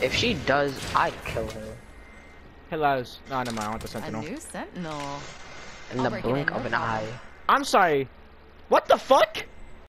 If she does, I'd kill her Hello's lads. No, never mind. I want the A new sentinel. in I'll the blink in, blink of an eye. I'm sorry. What the fuck?